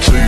to you,